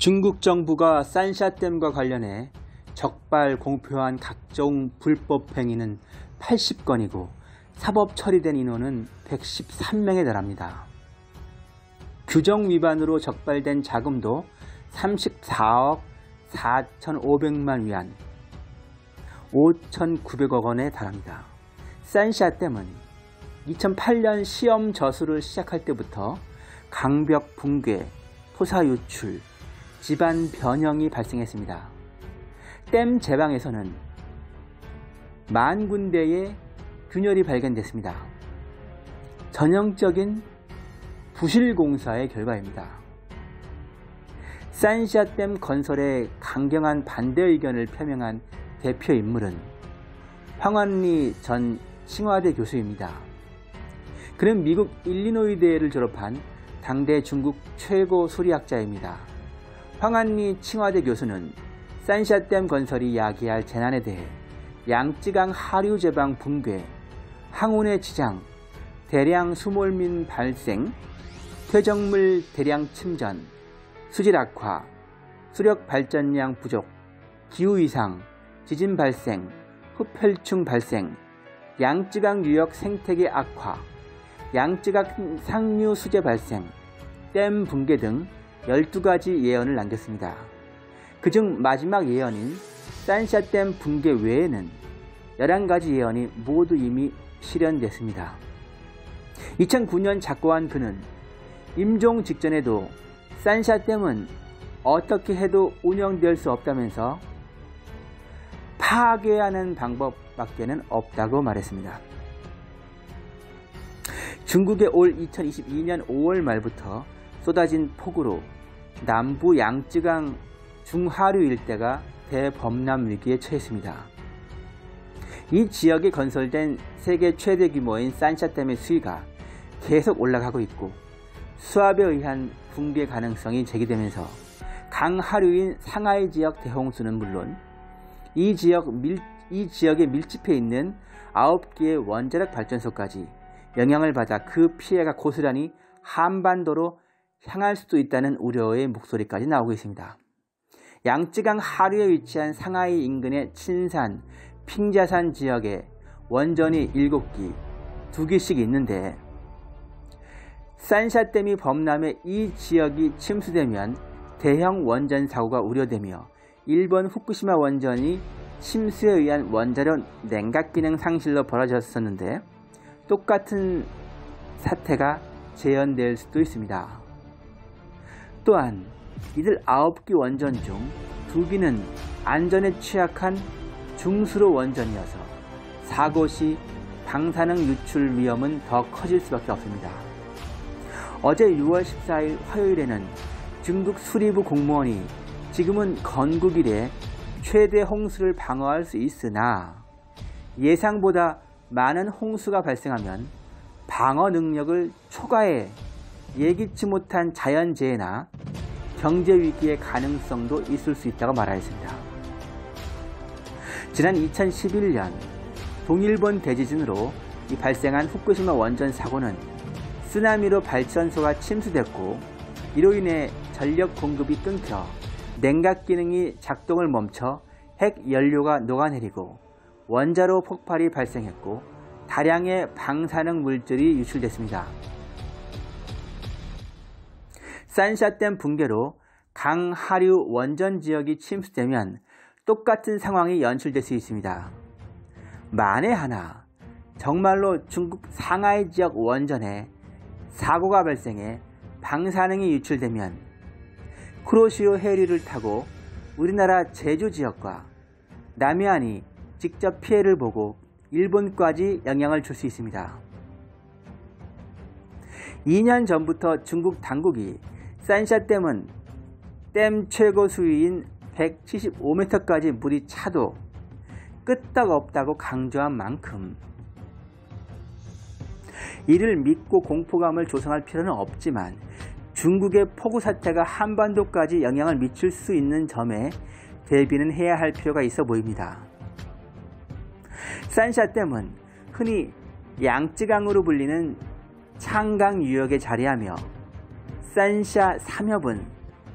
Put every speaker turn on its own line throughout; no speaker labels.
중국 정부가 산샤댐과 관련해 적발 공표한 각종 불법 행위는 80건이고 사법 처리된 인원은 113명에 달합니다. 규정 위반으로 적발된 자금도 34억 4,500만 위안, 5,900억 원에 달합니다. 산샤댐은 2008년 시험 저수를 시작할 때부터 강벽 붕괴, 토사 유출, 집안 변형이 발생했습니다. 댐 제방에서는 만 군데의 균열이 발견됐습니다. 전형적인 부실 공사의 결과입니다. 산샤댐 건설에 강경한 반대 의견을 표명한 대표 인물은 황환리 전 칭화대 교수입니다. 그는 미국 일리노이대를 졸업한 당대 중국 최고 수리학자입니다. 황한리 칭화대 교수는 산샤댐 건설이 야기할 재난에 대해 양쯔강 하류 제방 붕괴, 항운의 지장, 대량 수몰민 발생, 퇴적물 대량 침전, 수질 악화, 수력 발전량 부족, 기후 이상, 지진 발생, 흡혈충 발생, 양쯔강 유역 생태계 악화, 양쯔강 상류 수재 발생, 댐 붕괴 등 12가지 예언을 남겼습니다. 그중 마지막 예언인 산샤댐 붕괴 외에는 11가지 예언이 모두 이미 실현됐습니다. 2009년 작고한 그는 임종 직전에도 산샤댐은 어떻게 해도 운영될 수 없다면서 파괴하는 방법밖에는 없다고 말했습니다. 중국의 올 2022년 5월 말부터 쏟아진 폭우로 남부 양쯔강 중하류 일대가 대범람 위기에 처했습니다. 이 지역에 건설된 세계 최대 규모인 산샤댐의 수위가 계속 올라가고 있고 수압에 의한 붕괴 가능성이 제기되면서 강하류인 상하이 지역 대홍수는 물론 이 지역 밀, 이 지역에 밀집해 있는 9개의 원자력 발전소까지 영향을 받아 그 피해가 고스란히 한반도로 향할 수도 있다는 우려의 목소리까지 나오고 있습니다. 양쯔강 하류에 위치한 상하이 인근의 친산, 핑자산 지역에 원전이 7기, 2기씩 있는데 산샤댐이 범람해 이 지역이 침수되면 대형 원전 사고가 우려되며 일본 후쿠시마 원전이 침수에 의한 원자력 냉각 기능 상실로 벌어졌었는데 똑같은 사태가 재현될 수도 있습니다. 또한 이들 9기 원전 중 2기는 안전에 취약한 중수로 원전이어서 사고 시 방사능 유출 위험은 더 커질 수밖에 없습니다. 어제 6월 14일 화요일에는 중국 수리부 공무원이 지금은 건국 이래 최대 홍수를 방어할 수 있으나 예상보다 많은 홍수가 발생하면 방어 능력을 초과해 예기치 못한 자연재해나 경제 위기의 가능성도 있을 수 있다고 말하였습니다. 지난 2011년 동일본 대지진으로 발생한 후쿠시마 원전 사고는 쓰나미로 발전소가 침수됐고 이로 인해 전력 공급이 끊겨 냉각 기능이 작동을 멈춰 핵 연료가 녹아내리고 원자로 폭발이 발생했고 다량의 방사능 물질이 유출됐습니다. 산샤댐 붕괴로 강 하류 원전 지역이 침수되면 똑같은 상황이 연출될 수 있습니다. 만에 하나 정말로 중국 상하이 지역 원전에 사고가 발생해 방사능이 유출되면 크로시오 해리를 타고 우리나라 제주 지역과 남해안이 직접 피해를 보고 일본까지 영향을 줄 수 있습니다. 2년 전부터 중국 당국이 산샤댐은 댐 최고 수위인 175m까지 물이 차도 끄떡 없다고 강조한 만큼 이를 믿고 공포감을 조성할 필요는 없지만 중국의 폭우 사태가 한반도까지 영향을 미칠 수 있는 점에 대비는 해야 할 필요가 있어 보입니다. 산샤댐은 흔히 양쯔강으로 불리는 창강 유역에 자리하며 산샤 삼협은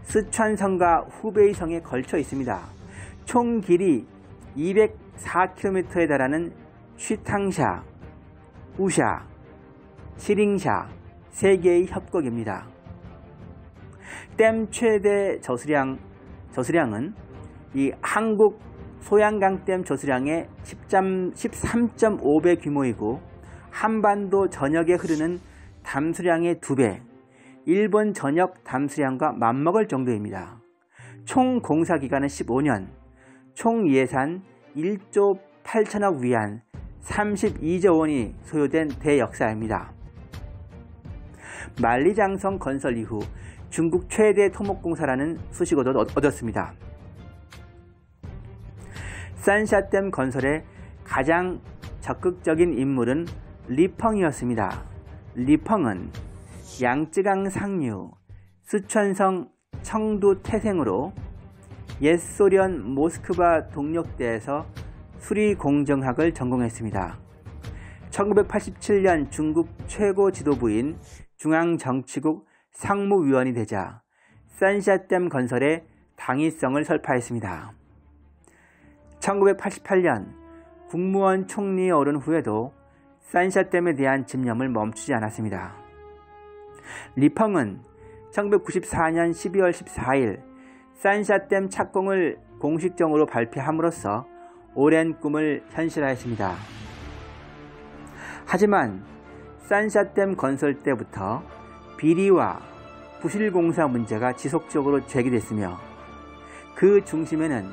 스촨성과 후베이성에 걸쳐 있습니다. 총 길이 204km에 달하는 쉬탕샤, 우샤, 시링샤 세 개의 협곡입니다. 댐 최대 저수량, 저수량은 이 한국 소양강댐 저수량의 13.5배 규모이고 한반도 전역에 흐르는 담수량의 2배, 일본 전역 담수량과 맞먹을 정도입니다. 총 공사 기간은 15년, 총 예산 1조 8천억 위안 32조 원이 소요된 대역사입니다. 만리장성 건설 이후 중국 최대 토목공사라는 수식어도 얻었습니다. 산샤댐 건설의 가장 적극적인 인물은 리펑이었습니다. 리펑은 양쯔강 상류, 수천성 청도 태생으로 옛 소련 모스크바 동력대에서 수리공정학을 전공했습니다. 1987년 중국 최고 지도부인 중앙정치국 상무위원이 되자 산샤댐 건설의 당위성을 설파했습니다. 1988년 국무원 총리에 오른 후에도 산샤댐에 대한 집념을 멈추지 않았습니다. 리펑은 1994년 12월 14일 산샤댐 착공을 공식적으로 발표함으로써 오랜 꿈을 현실화했습니다. 하지만 산샤댐 건설 때부터 비리와 부실공사 문제가 지속적으로 제기됐으며 그 중심에는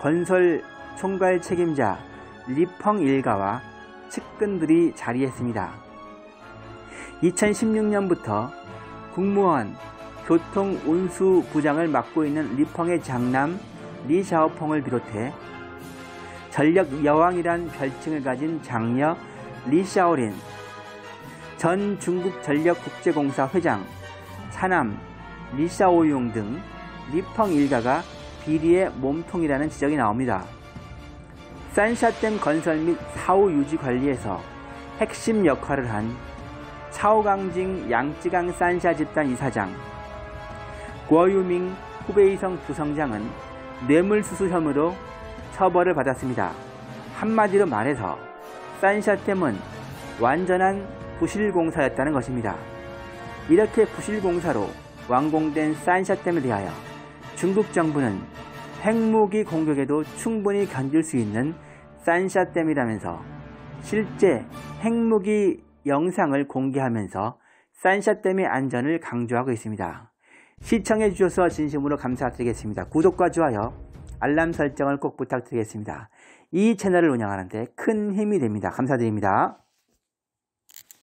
건설 총괄 책임자 리펑 일가와 측근들이 자리했습니다. 2016년부터 국무원 교통운수부장을 맡고 있는 리펑의 장남 리샤오펑을 비롯해 전력 여왕이란 별칭을 가진 장녀 리샤오린, 전 중국 전력국제공사 회장 차남 리샤오용 등 리펑 일가가 비리의 몸통이라는 지적이 나옵니다. 산샤댐 건설 및 사후 유지 관리에서 핵심 역할을 한 차오강징 양쯔강 산샤 집단 이사장, 구어유밍 후베이성 부성장은 뇌물수수 혐의로 처벌을 받았습니다. 한마디로 말해서 산샤댐은 완전한 부실공사였다는 것입니다. 이렇게 부실공사로 완공된 산샤댐에 대하여 중국 정부는 핵무기 공격에도 충분히 견딜 수 있는 산샤댐이라면서 실제 핵무기 영상을 공개하면서 산샤댐의 안전을 강조하고 있습니다. 시청해 주셔서 진심으로 감사드리겠습니다. 구독과 좋아요, 알람 설정을 꼭 부탁드리겠습니다. 이 채널을 운영하는데 큰 힘이 됩니다. 감사드립니다.